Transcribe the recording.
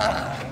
Ah.